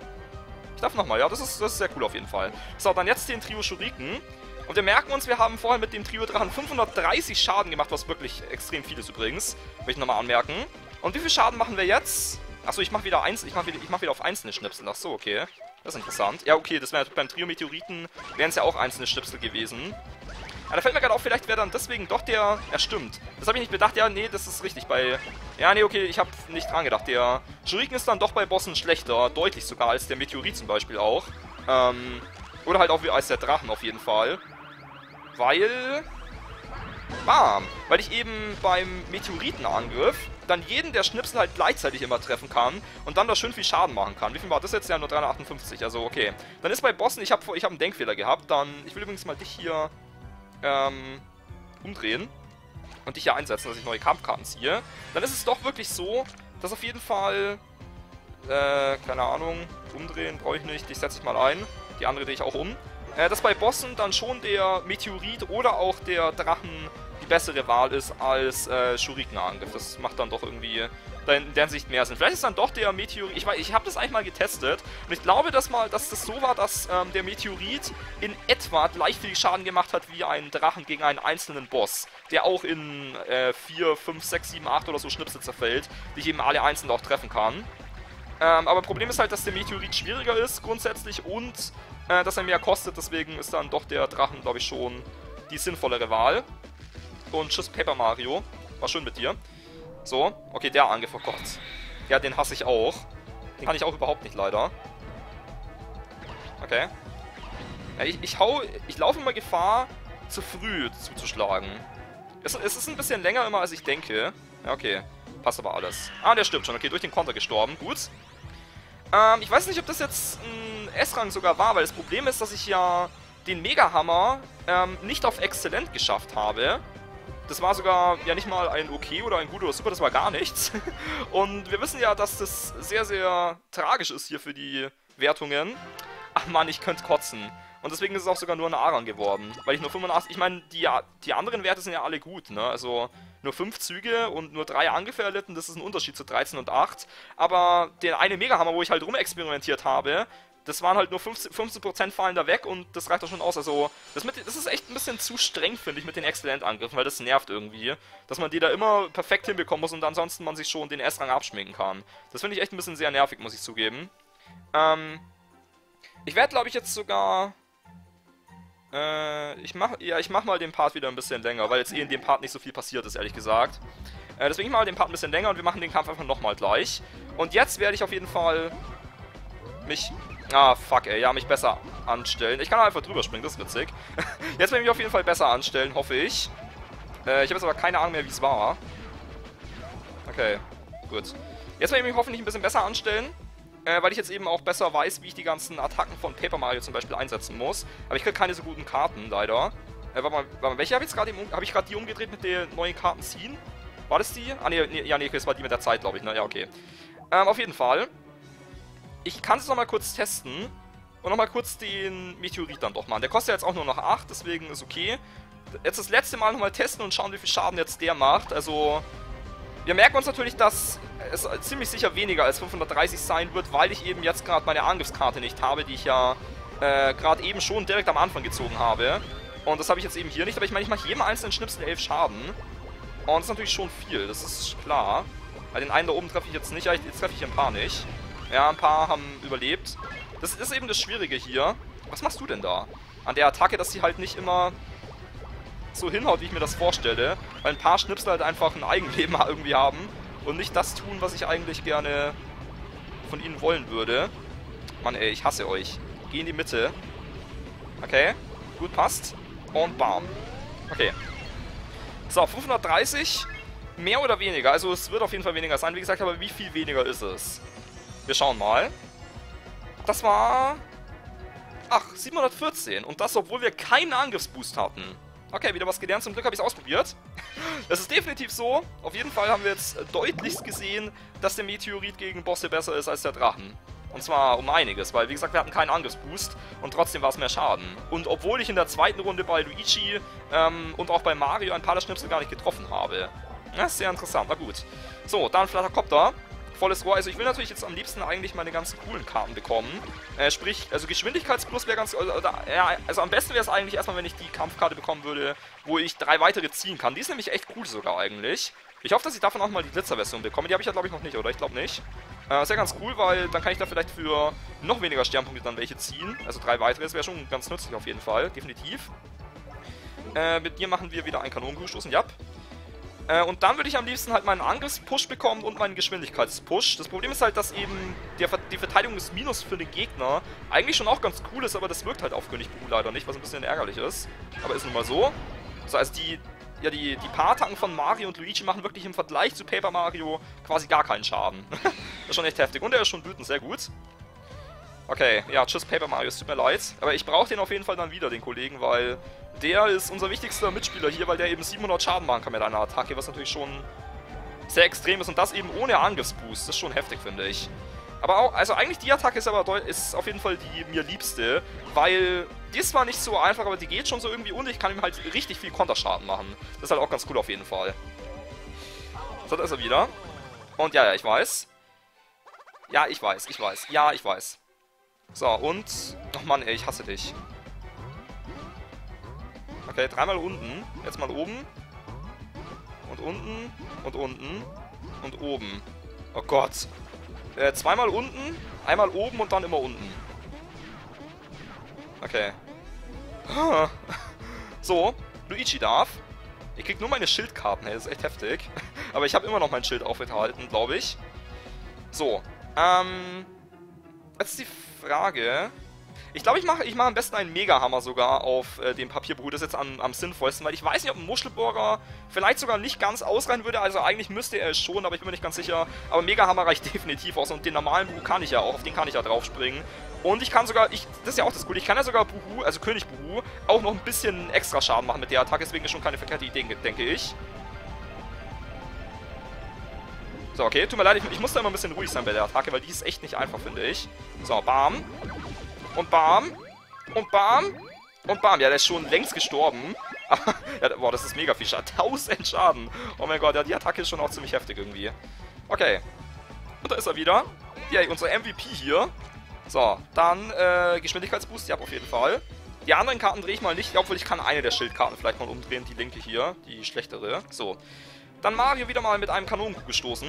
Ich darf nochmal, ja, das ist, das ist sehr cool auf jeden Fall. So, dann jetzt den Trio Shuriken. Und wir merken uns, wir haben vorher mit dem Trio Drachen 530 Schaden gemacht, was wirklich extrem viel ist übrigens. Möchte ich nochmal anmerken. Und wie viel Schaden machen wir jetzt? Achso, ich mache wieder eins, ich mache wieder, mach wieder auf einzelne Schnipsel. Achso, okay. Das ist interessant. Ja, okay, das wäre beim Trio Meteoriten wären es ja auch einzelne Schnipsel gewesen. Aber da fällt mir gerade auf, vielleicht wäre dann deswegen doch der... Ja, stimmt. Das habe ich nicht bedacht. Ja, nee, das ist richtig. Bei... Ja, nee, okay, ich habe nicht dran gedacht. Der Shuriken ist dann doch bei Bossen schlechter. Deutlich sogar als der Meteorit zum Beispiel auch. Ähm... Oder halt auch als der Drachen auf jeden Fall. Weil... Bam! Weil ich eben beim Meteoritenangriff dann jeden der Schnipsel halt gleichzeitig immer treffen kann und dann da schön viel Schaden machen kann. Wie viel war das jetzt? Ja, nur 358, also okay. Dann ist bei Bossen, ich habe ich hab einen Denkfehler gehabt, dann, ich will übrigens mal dich hier ähm, umdrehen und dich hier einsetzen, dass ich neue Kampfkarten ziehe. Dann ist es doch wirklich so, dass auf jeden Fall, äh, keine Ahnung, umdrehen brauche ich nicht, dich setze ich mal ein, die andere drehe ich auch um. Äh, dass bei Bossen dann schon der Meteorit oder auch der Drachen die bessere Wahl ist als äh, Shuriken-Angriff. Das macht dann doch irgendwie in der Sicht mehr Sinn. Vielleicht ist dann doch der Meteorit, ich, ich habe das eigentlich mal getestet und ich glaube, dass, mal, dass das so war, dass ähm, der Meteorit in etwa gleich viel Schaden gemacht hat wie ein Drachen gegen einen einzelnen Boss, der auch in äh, 4, 5, 6, 7, 8 oder so Schnipsel zerfällt, die ich eben alle einzeln auch treffen kann. Ähm, aber Problem ist halt, dass der Meteorit schwieriger ist grundsätzlich und äh, dass er mehr kostet, deswegen ist dann doch der Drachen, glaube ich, schon die sinnvollere Wahl. Und tschüss Paper Mario, war schön mit dir. So, okay, der Angriff, oh Gott. Ja, den hasse ich auch. Den kann ich auch überhaupt nicht, leider. Okay. Ja, ich, ich hau, ich laufe immer Gefahr, zu früh zuzuschlagen. Es, es ist ein bisschen länger immer, als ich denke. Ja, okay. Passt aber alles. Ah, der stirbt schon. Okay, durch den Konter gestorben. Gut. Ähm, ich weiß nicht, ob das jetzt ein S-Rang sogar war, weil das Problem ist, dass ich ja den Mega-Hammer ähm, nicht auf Exzellent geschafft habe. Das war sogar ja nicht mal ein Okay oder ein Gut oder Super, das war gar nichts. [laughs] Und wir wissen ja, dass das sehr, sehr tragisch ist hier für die Wertungen. Ach man, ich könnte kotzen. Und deswegen ist es auch sogar nur ein Aran geworden. Weil ich nur 85... Ich meine, die, die anderen Werte sind ja alle gut, ne? Also nur 5 Züge und nur 3 Angriffe erlitten, das ist ein Unterschied zu 13 und 8. Aber der eine Megahammer, wo ich halt rumexperimentiert habe, das waren halt nur 15%, 15 fallen da weg und das reicht doch schon aus. Also, das, mit, das ist echt ein bisschen zu streng, finde ich, mit den Exzellent-Angriffen, weil das nervt irgendwie. Dass man die da immer perfekt hinbekommen muss und ansonsten man sich schon den S-Rang abschminken kann. Das finde ich echt ein bisschen sehr nervig, muss ich zugeben. Ähm, ich werde, glaube ich, jetzt sogar... Äh, ich mach, ja, ich mach mal den Part wieder ein bisschen länger, weil jetzt eh in dem Part nicht so viel passiert ist, ehrlich gesagt. Äh, deswegen ich mal den Part ein bisschen länger und wir machen den Kampf einfach nochmal gleich. Und jetzt werde ich auf jeden Fall mich Ah, fuck, ey. Ja, mich besser anstellen. Ich kann einfach drüber springen, das ist witzig. [laughs] Jetzt werde ich mich auf jeden Fall besser anstellen, hoffe ich. Äh, ich habe jetzt aber keine Ahnung mehr, wie es war. Okay, gut. Jetzt werde ich mich hoffentlich ein bisschen besser anstellen. Äh, weil ich jetzt eben auch besser weiß, wie ich die ganzen Attacken von Paper Mario zum Beispiel einsetzen muss. Aber ich kriege keine so guten Karten, leider. Äh, warte mal, warte mal welche habe ich gerade Habe ich gerade die umgedreht mit den neuen Karten ziehen? War das die? Ah, nee, nee ja, nee, das war die mit der Zeit, glaube ich, ne? Ja, okay. Ähm, auf jeden Fall ich kann es nochmal kurz testen und nochmal kurz den Meteorit dann doch machen. Der kostet ja jetzt auch nur noch 8, deswegen ist okay. Jetzt das letzte Mal nochmal testen und schauen, wie viel Schaden jetzt der macht. Also, wir merken uns natürlich, dass es ziemlich sicher weniger als 530 sein wird, weil ich eben jetzt gerade meine Angriffskarte nicht habe, die ich ja äh, gerade eben schon direkt am Anfang gezogen habe. Und das habe ich jetzt eben hier nicht, aber ich meine, ich mache jedem einzelnen Schnipsel 11 Schaden. Und das ist natürlich schon viel, das ist klar. Bei den einen da oben treffe ich jetzt nicht, jetzt treffe ich ein paar nicht. Ja, ein paar haben überlebt. Das ist eben das Schwierige hier. Was machst du denn da? An der Attacke, dass sie halt nicht immer so hinhaut, wie ich mir das vorstelle. Weil ein paar Schnipsel halt einfach ein Eigenleben [laughs] irgendwie haben und nicht das tun, was ich eigentlich gerne von ihnen wollen würde. Mann, ey, ich hasse euch. Geh in die Mitte. Okay, gut, passt. Und bam. Okay. So, 530. Mehr oder weniger. Also es wird auf jeden Fall weniger sein. Wie gesagt, aber wie viel weniger ist es? Wir schauen mal. Das war... Ach, 714. Und das, obwohl wir keinen Angriffsboost hatten. Okay, wieder was gelernt. Zum Glück habe ich es ausprobiert. [laughs] Es ist definitiv so. Auf jeden Fall haben wir jetzt deutlichst gesehen, dass der Meteorit gegen Bosse besser ist als der Drachen. Und zwar um einiges, weil wie gesagt, wir hatten keinen Angriffsboost und trotzdem war es mehr Schaden. Und obwohl ich in der zweiten Runde bei Luigi ähm, und auch bei Mario ein paar der Schnipsel gar nicht getroffen habe. Das ist sehr interessant, na gut. So, dann Flattercopter volles Rohr. Also ich will natürlich jetzt am liebsten eigentlich meine ganz coolen Karten bekommen. Äh, sprich, also Geschwindigkeitsplus wäre ganz... Oder, ja, also am besten wäre es eigentlich erstmal, wenn ich die Kampfkarte bekommen würde, wo ich drei weitere ziehen kann. Die ist nämlich echt cool sogar eigentlich. Ich hoffe, dass ich davon auch mal die Glitzerversion bekomme. Die habe ich ja, glaube ich, noch nicht, oder? Ich glaube nicht. Äh, ist ja ganz cool, weil dann kann ich da vielleicht für noch weniger Sternpunkte dann welche ziehen. Also drei weitere, das wäre schon ganz nützlich auf jeden Fall, definitiv. Äh, mit dir machen wir wieder einen Kanonenstoßen, ja. Äh, und dann würde ich am liebsten halt meinen Angriffspush bekommen und meinen Geschwindigkeitspush. Das Problem ist halt, dass eben der, die Verteidigung des Minus für den Gegner eigentlich schon auch ganz cool ist, aber das wirkt halt auf König Bu leider nicht, was ein bisschen ärgerlich ist. Aber ist nun mal so. So, also die ja, die, die Paar-Attacken von Mario und Luigi machen wirklich im Vergleich zu Paper Mario quasi gar keinen Schaden. [laughs] das ist schon echt heftig. Und er ist schon wütend, sehr gut. Okay, ja, tschüss Paper Mario, es tut mir leid. Aber ich brauche den auf jeden Fall dann wieder, den Kollegen, weil der ist unser wichtigster Mitspieler hier, weil der eben 700 Schaden machen kann mit einer Attacke, was natürlich schon sehr extrem ist. Und das eben ohne Angriffsboost. Das ist schon heftig, finde ich. Aber auch, also eigentlich die Attacke ist aber ist auf jeden Fall die mir liebste, weil die ist zwar nicht so einfach, aber die geht schon so irgendwie und ich kann ihm halt richtig viel Konterschaden machen. Das ist halt auch ganz cool auf jeden Fall. So, da ist er wieder. Und ja, ja, ich weiß. Ja, ich weiß, ich weiß. Ja, ich weiß. So, und... Ach Mann, ey, ich hasse dich. Okay, dreimal unten. Jetzt mal oben. Und unten. Und unten. Und oben. Oh Gott. Äh, zweimal unten, einmal oben und dann immer unten. Okay. [laughs] So, Luigi darf. Ihr kriegt nur meine Schildkarten, hey, das ist echt heftig. [laughs] Aber ich habe immer noch mein Schild aufgehalten, glaube ich. So, ähm... Jetzt die Frage... Ich glaube, ich mache ich mach am besten einen Mega-Hammer sogar auf äh, dem Papierbrut. Das ist jetzt am, am sinnvollsten, weil ich weiß nicht, ob ein Muschelbohrer vielleicht sogar nicht ganz ausreichen würde. Also eigentlich müsste er es schon, aber ich bin mir nicht ganz sicher. Aber Mega-Hammer [laughs] reicht definitiv aus. Und den normalen Buhu kann ich ja auch, auf den kann ich ja draufspringen. Und ich kann sogar, ich, das ist ja auch das Gute, ich kann ja sogar Buhu, also König Buhu, auch noch ein bisschen extra Schaden machen mit der Attacke. Deswegen ist schon keine verkehrte Idee, denke ich. So, okay, tut mir leid, ich, ich muss da immer ein bisschen ruhig sein bei der Attacke, weil die ist echt nicht einfach, finde ich. So, bam. Und bam. Und bam. Und bam. Ja, der ist schon längst gestorben. [laughs] ja, boah, das ist mega viel Schaden. [laughs] 1000 Schaden. Oh mein Gott, ja, die Attacke ist schon auch ziemlich heftig irgendwie. Okay. Und da ist er wieder. Ja, unser MVP hier. So, dann äh, Geschwindigkeitsboost, ja, auf jeden Fall. Die anderen Karten drehe ich mal nicht, obwohl ich kann eine der Schildkarten vielleicht mal umdrehen, die linke hier, die schlechtere. So. Dann Mario wieder mal mit einem Kanonenkuh gestoßen.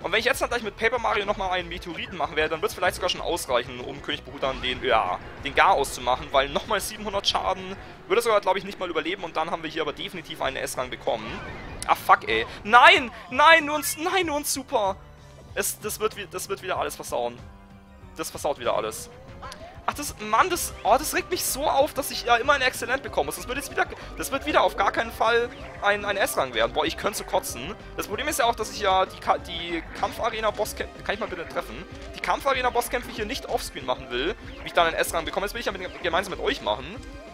Und wenn ich jetzt dann gleich mit Paper Mario nochmal einen Meteoriten machen werde, dann wird es vielleicht sogar schon ausreichen, um König Bahu dann den, ja, den Gar auszumachen, weil nochmal 700 Schaden würde sogar, glaube ich, nicht mal überleben und dann haben wir hier aber definitiv einen S-Rang bekommen. Ah, fuck, ey. Nein! Nein, nur ein, nein, nur ein Super! Es, das, wird, das wird wieder alles versauen. Das versaut wieder alles. Ach, das, Mann, das, oh, das regt mich so auf, dass ich ja immer ein Exzellent bekomme. Das wird jetzt wieder, das wird wieder auf gar keinen Fall ein, ein S-Rang werden. Boah, ich könnte so kotzen. Das Problem ist ja auch, dass ich ja die, die Kampfarena-Bosskämpfe, kann ich mal bitte treffen, die Kampfarena-Bosskämpfe hier nicht offscreen machen will, wie ich dann einen S-Rang bekomme. Das will ich ja mit, gemeinsam mit euch machen.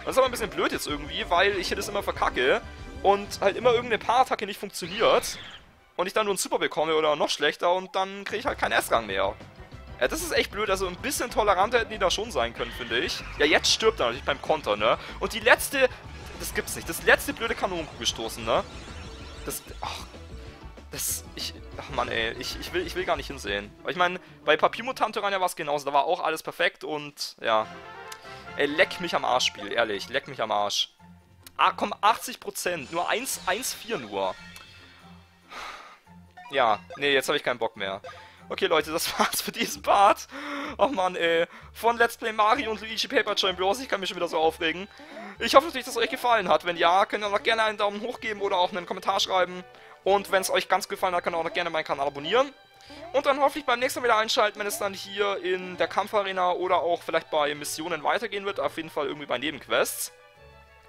Das ist aber ein bisschen blöd jetzt irgendwie, weil ich hier das immer verkacke und halt immer irgendeine Paar-Attacke nicht funktioniert und ich dann nur ein Super bekomme oder noch schlechter und dann kriege ich halt keinen S-Rang mehr. Ja, das ist echt blöd. Also ein bisschen toleranter hätten die da schon sein können, finde ich. Ja, jetzt stirbt er natürlich beim Konter, ne? Und die letzte... Das gibt's nicht. Das letzte blöde Kanonenkuh gestoßen, ne? Das... Ach... Das... Ich... Ach Mann, ey. Ich, ich, will, ich will gar nicht hinsehen. Weil ich meine, bei Papiermutantorania war es genauso. Da war auch alles perfekt und... Ja. Ey, leck mich am Arsch, Spiel. Ehrlich. Leck mich am Arsch. Ah, komm, 80%. Nur 1,4 nur. Ja, nee, jetzt habe ich keinen Bock mehr. Okay, Leute, das [laughs] war's für diesen Part. Oh Mann, ey. Von Let's Play Mario und Luigi Paper Chain Bros. Ich kann mich schon wieder so aufregen. Ich hoffe natürlich, dass es euch gefallen hat. Wenn ja, könnt ihr noch gerne einen Daumen hoch geben oder auch einen Kommentar schreiben. Und wenn es euch ganz gefallen hat, könnt ihr auch noch gerne meinen Kanal abonnieren. Und dann hoffe ich beim nächsten Mal wieder einschalten, wenn es dann hier in der Kampfarena oder auch vielleicht bei Missionen weitergehen wird. Auf jeden Fall irgendwie bei Nebenquests.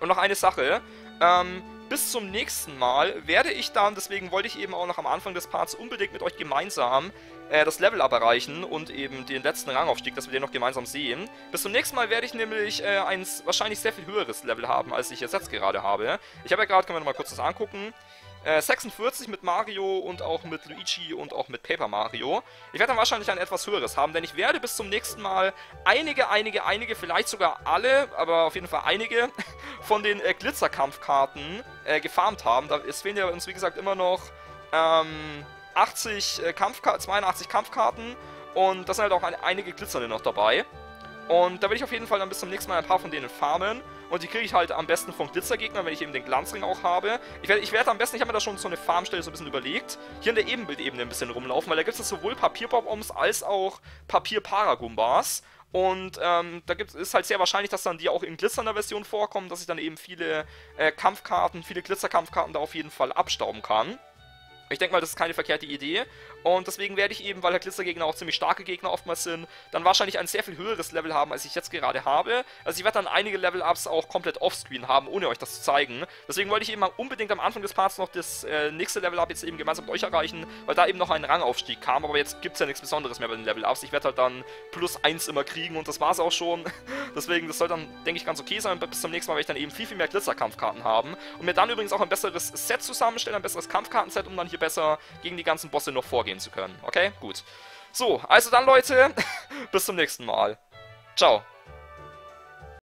Und noch eine Sache. Ähm, bis zum nächsten Mal werde ich dann, deswegen wollte ich eben auch noch am Anfang des Parts unbedingt mit euch gemeinsam äh, das Level up erreichen und eben den letzten Rangaufstieg, dass wir den noch gemeinsam sehen. Bis zum nächsten Mal werde ich nämlich äh, ein wahrscheinlich sehr viel höheres Level haben, als ich jetzt gerade habe. Ich habe ja gerade, können wir noch mal kurz das angucken, 46 äh, mit Mario und auch mit Luigi und auch mit Paper Mario. Ich werde dann wahrscheinlich ein etwas höheres haben, denn ich werde bis zum nächsten Mal einige, einige, einige, vielleicht sogar alle, aber auf jeden Fall einige [laughs] von den äh, Glitzerkampfkarten äh, gefarmt haben. Da, es fehlen ja uns, wie gesagt, immer noch ähm, 80 äh, Kampfka 82 Kampfkarten und da sind halt auch ein, einige glitzernde noch dabei. Und da werde ich auf jeden Fall dann bis zum nächsten Mal ein paar von denen farmen. Und die kriege ich halt am besten vom Glitzergegner, wenn ich eben den Glanzring auch habe. Ich werde ich werd am besten, ich habe mir da schon so eine Farmstelle so ein bisschen überlegt, hier in der Ebenbildebene ein bisschen rumlaufen, weil da gibt es sowohl Papier-Bob-Oms als auch Papier-Paragumbas. Und ähm, da gibt, ist halt sehr wahrscheinlich, dass dann die auch in glitzernder Version vorkommen, dass ich dann eben viele äh, Kampfkarten, viele Glitzerkampfkarten da auf jeden Fall abstauben kann. Ich denke mal, das ist keine verkehrte Idee. Und deswegen werde ich eben, weil der Glitzergegner auch ziemlich starke Gegner oftmals sind, dann wahrscheinlich ein sehr viel höheres Level haben, als ich jetzt gerade habe. Also ich werde dann einige Level-Ups auch komplett offscreen haben, ohne euch das zu zeigen. Deswegen wollte ich eben unbedingt am Anfang des Parts noch das äh, nächste Level-Up jetzt eben gemeinsam mit euch erreichen, weil da eben noch ein Rangaufstieg kam. Aber jetzt gibt es ja nichts Besonderes mehr bei den Level-Ups. Ich werde halt dann plus 1 immer kriegen und das war es auch schon. [laughs] Deswegen, das soll dann, denke ich, ganz okay sein. Bis zum nächsten Mal werde ich dann eben viel, viel mehr Glitzerkampfkarten haben. Und mir dann übrigens auch ein besseres Set zusammenstellen, ein besseres Kampfkartenset, um dann hier besser gegen die ganzen Bosse noch vorgehen zu können. Okay, gut. So, also dann Leute, [laughs] bis zum nächsten Mal. Ciao.